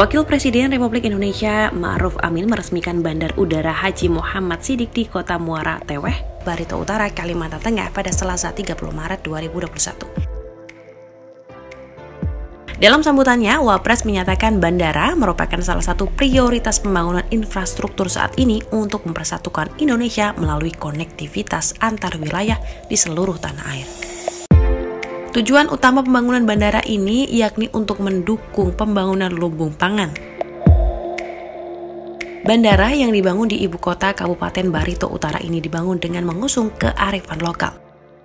Wakil Presiden Republik Indonesia Ma'ruf Amin meresmikan Bandar Udara Haji Muhammad Sidik di Kota Muara Teweh, Barito Utara, Kalimantan Tengah pada Selasa 30 Maret 2021. Dalam sambutannya, Wapres menyatakan bandara merupakan salah satu prioritas pembangunan infrastruktur saat ini untuk mempersatukan Indonesia melalui konektivitas antar wilayah di seluruh tanah air. Tujuan utama pembangunan bandara ini yakni untuk mendukung pembangunan lumbung pangan. Bandara yang dibangun di ibu kota Kabupaten Barito Utara ini dibangun dengan mengusung kearifan lokal.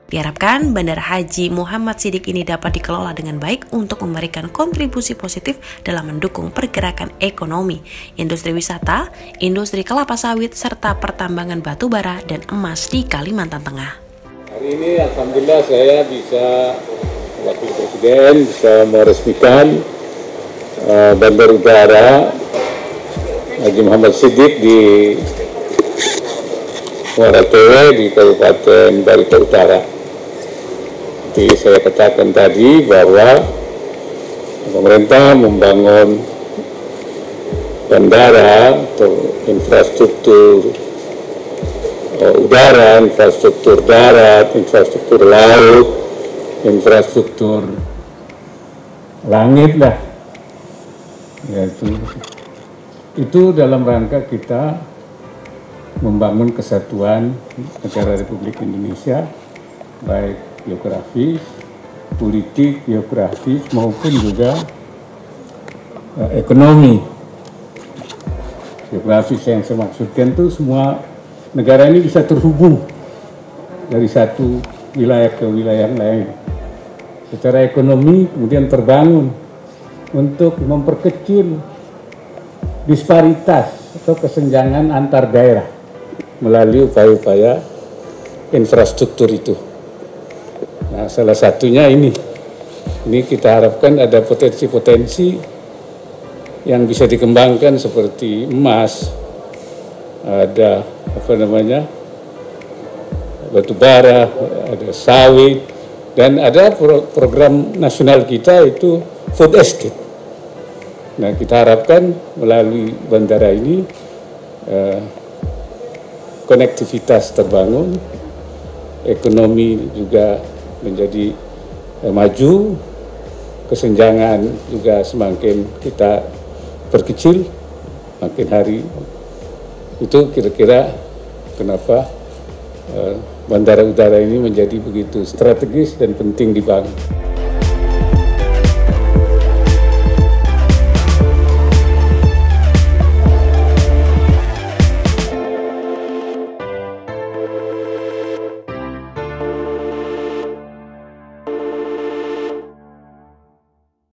Diharapkan Bandara Haji Muhammad Sidik ini dapat dikelola dengan baik untuk memberikan kontribusi positif dalam mendukung pergerakan ekonomi, industri wisata, industri kelapa sawit, serta pertambangan batu bara dan emas di Kalimantan Tengah. Hari ini Alhamdulillah saya bisa Wakil Presiden bisa meresmikan uh, Bandar Udara Haji Muhammad Siddiq di Muara Tewe di Kabupaten Barito Utara. Jadi saya katakan tadi bahwa pemerintah membangun bandara atau infrastruktur udara, infrastruktur darat, infrastruktur laut, infrastruktur langit lah. Ya, itu, itu dalam rangka kita membangun kesatuan negara Republik Indonesia, baik geografis, politik, geografis maupun juga uh, ekonomi. Geografis yang saya maksudkan itu semua negara ini bisa terhubung dari satu wilayah ke wilayah lain. Secara ekonomi kemudian terbangun untuk memperkecil disparitas atau kesenjangan antar daerah melalui upaya-upaya infrastruktur itu. Nah, salah satunya ini. Ini kita harapkan ada potensi-potensi yang bisa dikembangkan seperti emas, ada apa namanya batu bara, ada sawit, dan ada pro program nasional kita itu food estate. Nah kita harapkan melalui bandara ini eh, konektivitas terbangun, ekonomi juga menjadi eh, maju, kesenjangan juga semakin kita perkecil, makin hari itu kira-kira kenapa uh, bandara udara ini menjadi begitu strategis dan penting dibangun.